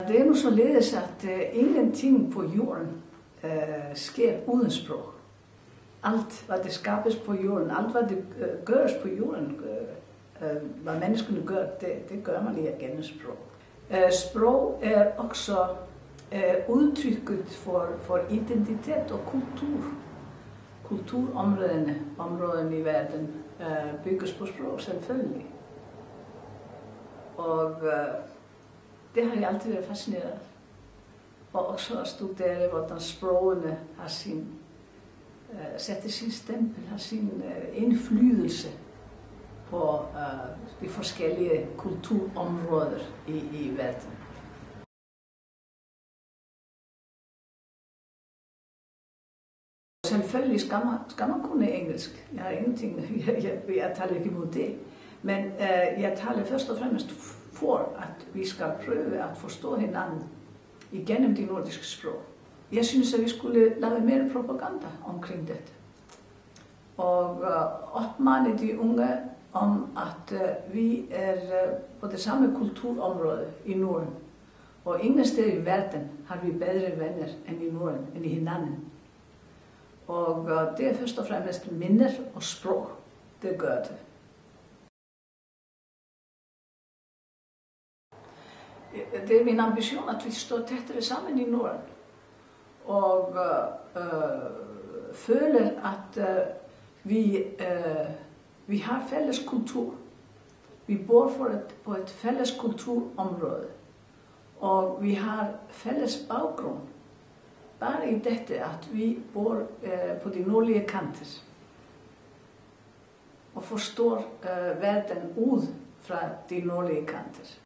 Det er nu således, at uh, ingenting på jorden uh, sker uden sprog. Alt, hvad det skabes på jorden, alt, hvad det uh, øh, gøres på jorden, uh, uh, hvad menneskene gør, det, det gør man igennem sprog. Uh, sprog er også uh, udtrykket for, for identitet og kultur. Kulturområderne områden i verden uh, bygges på sprog, selvfølgelig. Og uh, det har jeg altid været fascineret Og også at studere, hvordan sprogene har sin, øh, uh, sætte sin stempel, har sin uh, indflydelse på uh, de forskellige kulturområder i, i verden. Selvfølgelig skal man, skal man kunne engelsk. Jeg har ingenting, jeg, jeg, jeg taler ikke imod det. Men uh, jeg taler først og fremmest for at vi skal prøve at forstå hinanden igennem de nordiske sprog. Jeg synes, at vi skulle lave mere propaganda omkring dette. Og uh, opmane de unge om at uh, vi er uh, på det samme kulturområde i Norden. Og ingen steder i verden har vi bedre venner enn i Norden, enn i hinanden. Og det er først og fremmest minner og språk. Det gør det. Det er min ambition at vi står tettere sammen i Norden. Og uh, uh, føler at uh, vi, vi har fælles kultur. Vi bor på et fælles kulturområde. Og vi har fælles baggrund. Bare i dette at vi bor på de nordlige kanter. Og forstår verden ud fra de nordlige kanter.